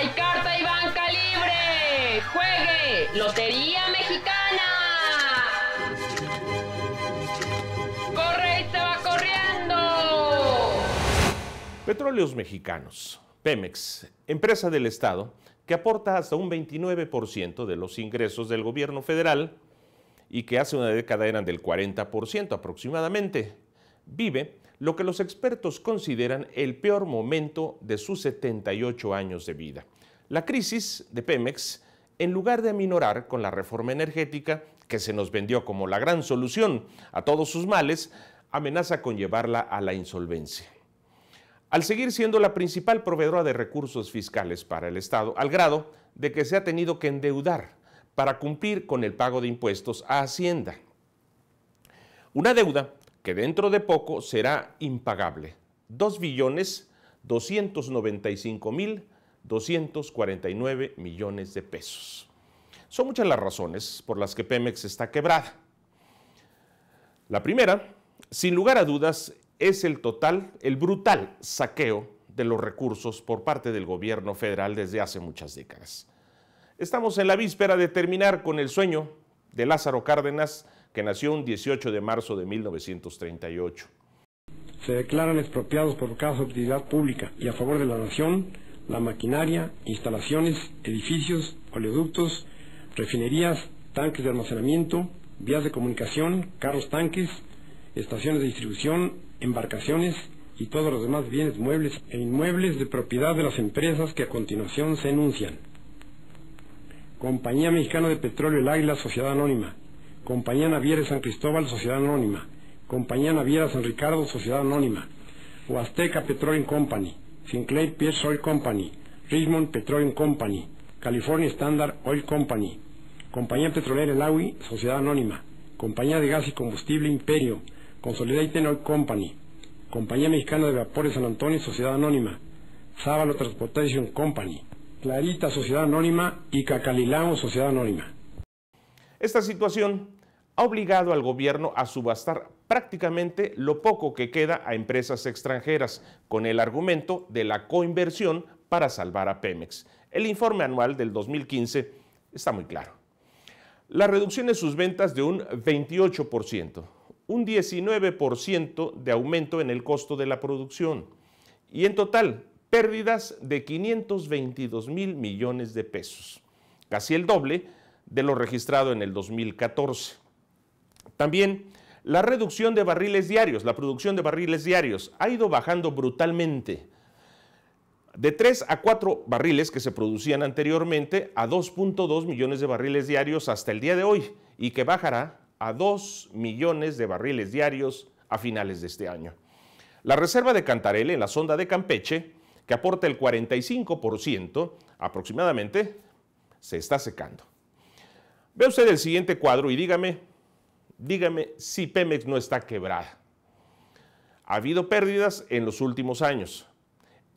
¡Hay carta y banca libre! ¡Juegue! ¡Lotería Mexicana! ¡Corre y se va corriendo! Petróleos Mexicanos, Pemex, empresa del Estado, que aporta hasta un 29% de los ingresos del gobierno federal y que hace una década eran del 40% aproximadamente, vive lo que los expertos consideran el peor momento de sus 78 años de vida. La crisis de Pemex, en lugar de aminorar con la reforma energética, que se nos vendió como la gran solución a todos sus males, amenaza con llevarla a la insolvencia. Al seguir siendo la principal proveedora de recursos fiscales para el Estado, al grado de que se ha tenido que endeudar para cumplir con el pago de impuestos a Hacienda. Una deuda que dentro de poco será impagable. 2 billones 295 mil 249 millones de pesos. Son muchas las razones por las que Pemex está quebrada. La primera, sin lugar a dudas, es el total, el brutal saqueo de los recursos por parte del gobierno federal desde hace muchas décadas. Estamos en la víspera de terminar con el sueño de Lázaro Cárdenas que nació un 18 de marzo de 1938. Se declaran expropiados por caso de utilidad pública y a favor de la nación la maquinaria, instalaciones, edificios, oleoductos, refinerías, tanques de almacenamiento, vías de comunicación, carros tanques, estaciones de distribución, embarcaciones y todos los demás bienes muebles e inmuebles de propiedad de las empresas que a continuación se enuncian. Compañía Mexicana de Petróleo El Águila, Sociedad Anónima, Compañía Naviera San Cristóbal, Sociedad Anónima, Compañía Naviera San Ricardo, Sociedad Anónima, Huasteca Petroleum Company, Sinclair Pierce Oil Company, Richmond Petroleum Company, California Standard Oil Company, Compañía Petrolera El Agui, Sociedad Anónima, Compañía de Gas y Combustible Imperio, Consolidated Oil Company, Compañía Mexicana de Vapores San Antonio, Sociedad Anónima, Sábalo Transportation Company, Clarita Sociedad Anónima. Y Cacalilao Sociedad Anónima. Esta situación ha obligado al gobierno a subastar prácticamente lo poco que queda a empresas extranjeras, con el argumento de la coinversión para salvar a Pemex. El informe anual del 2015 está muy claro. La reducción de sus ventas de un 28%, un 19% de aumento en el costo de la producción y en total pérdidas de 522 mil millones de pesos, casi el doble de lo registrado en el 2014. También la reducción de barriles diarios, la producción de barriles diarios ha ido bajando brutalmente. De 3 a 4 barriles que se producían anteriormente a 2.2 millones de barriles diarios hasta el día de hoy y que bajará a 2 millones de barriles diarios a finales de este año. La reserva de Cantarell en la sonda de Campeche, que aporta el 45% aproximadamente, se está secando. Ve usted el siguiente cuadro y dígame, dígame si Pemex no está quebrada. Ha habido pérdidas en los últimos años.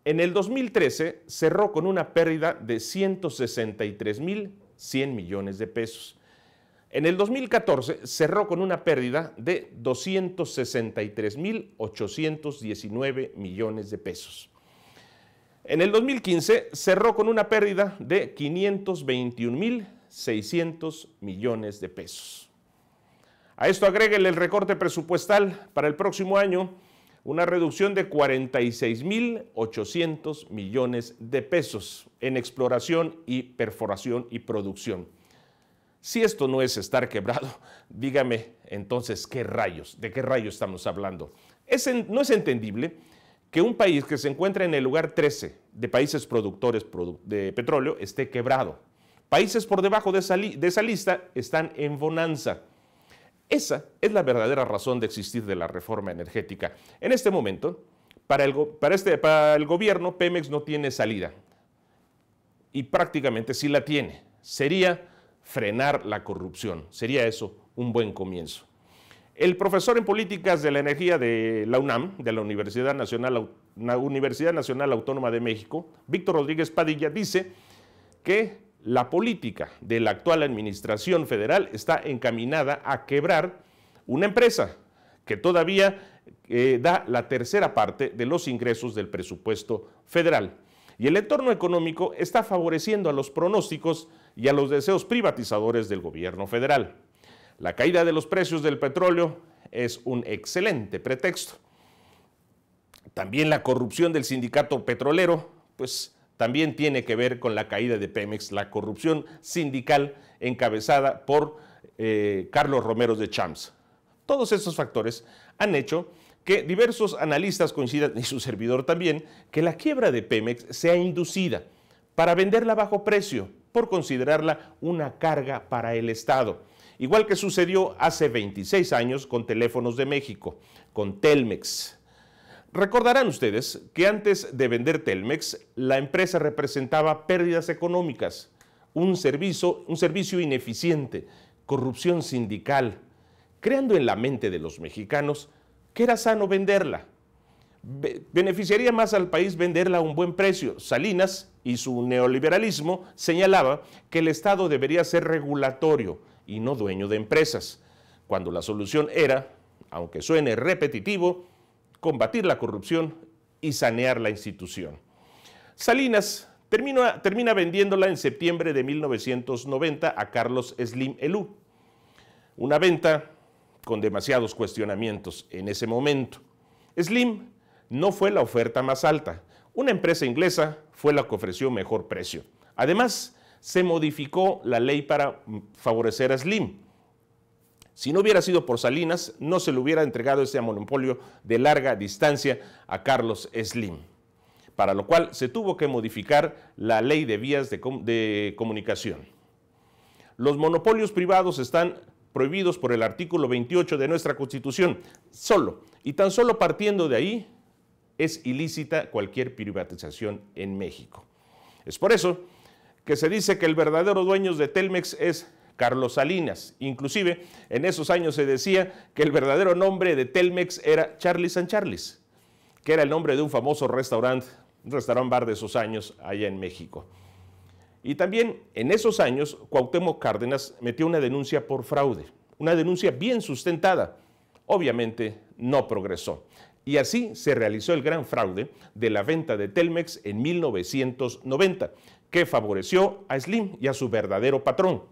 En el 2013 cerró con una pérdida de 163.100 millones de pesos. En el 2014 cerró con una pérdida de 263.819 millones de pesos. En el 2015 cerró con una pérdida de 521.600 millones de pesos. A esto agréguele el recorte presupuestal para el próximo año, una reducción de 46.800 millones de pesos en exploración y perforación y producción. Si esto no es estar quebrado, dígame entonces qué rayos, de qué rayos estamos hablando. no es entendible que un país que se encuentra en el lugar 13 de países productores de petróleo esté quebrado. Países por debajo de esa lista están en bonanza. Esa es la verdadera razón de existir de la reforma energética. En este momento, para el, para este, para el gobierno, Pemex no tiene salida. Y prácticamente sí la tiene. Sería frenar la corrupción. Sería eso un buen comienzo. El profesor en políticas de la energía de la UNAM, de la Universidad Nacional, Universidad Nacional Autónoma de México, Víctor Rodríguez Padilla, dice que la política de la actual administración federal está encaminada a quebrar una empresa que todavía eh, da la tercera parte de los ingresos del presupuesto federal. Y el entorno económico está favoreciendo a los pronósticos y a los deseos privatizadores del gobierno federal. La caída de los precios del petróleo es un excelente pretexto. También la corrupción del sindicato petrolero, pues también tiene que ver con la caída de Pemex, la corrupción sindical encabezada por eh, Carlos Romero de Champs. Todos estos factores han hecho que diversos analistas coincidan, y su servidor también, que la quiebra de Pemex sea inducida para venderla a bajo precio, por considerarla una carga para el Estado. Igual que sucedió hace 26 años con Teléfonos de México, con Telmex. Recordarán ustedes que antes de vender Telmex, la empresa representaba pérdidas económicas, un servicio, un servicio ineficiente, corrupción sindical, creando en la mente de los mexicanos que era sano venderla. beneficiaría más al país venderla a un buen precio. Salinas y su neoliberalismo señalaba que el Estado debería ser regulatorio y no dueño de empresas, cuando la solución era, aunque suene repetitivo, combatir la corrupción y sanear la institución. Salinas termina, vendiéndola en septiembre de 1990 a Carlos Slim Elú. Una venta con demasiados cuestionamientos en ese momento. Slim no fue la oferta más alta. Una empresa inglesa fue la que ofreció mejor precio. Además, se modificó la ley para favorecer a Slim. Si no hubiera sido por Salinas, no se le hubiera entregado ese monopolio de larga distancia a Carlos Slim, para lo cual se tuvo que modificar la ley de vías de, de comunicación. Los monopolios privados están prohibidos por el artículo 28 de nuestra Constitución. Solo, y tan solo partiendo de ahí, es ilícita cualquier privatización en México. Es por eso que se dice que el verdadero dueño de Telmex es Carlos Salinas. Inclusive, en esos años se decía que el verdadero nombre de Telmex era Charlie San Charles, que era el nombre de un famoso restaurante, un restaurante bar de esos años allá en México. Y también en esos años, Cuauhtémoc Cárdenas metió una denuncia por fraude, una denuncia bien sustentada. Obviamente no progresó. Y así se realizó el gran fraude de la venta de Telmex en 1990, que favoreció a Slim y a su verdadero patrón,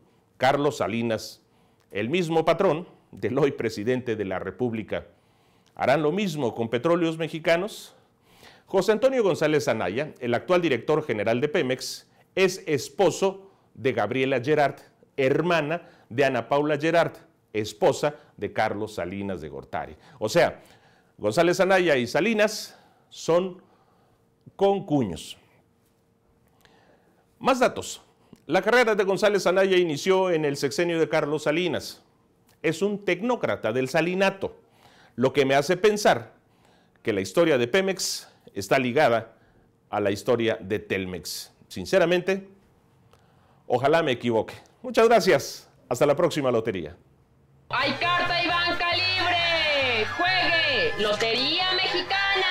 Carlos Salinas, el mismo patrón del hoy presidente de la República. ¿Harán lo mismo con petróleos mexicanos? José Antonio González Anaya, el actual director general de Pemex, es esposo de Gabriela Gerard, hermana de Ana Paula Gerard, esposa de Carlos Salinas de Gortari. O sea, González Anaya y Salinas son concuños. Más datos. La carrera de González Anaya inició en el sexenio de Carlos Salinas. Es un tecnócrata del salinato, lo que me hace pensar que la historia de Pemex está ligada a la historia de Telmex. Sinceramente, ojalá me equivoque. Muchas gracias. Hasta la próxima lotería. ¡Hay carta y banca libre! ¡Juegue! ¡Lotería Mexicana!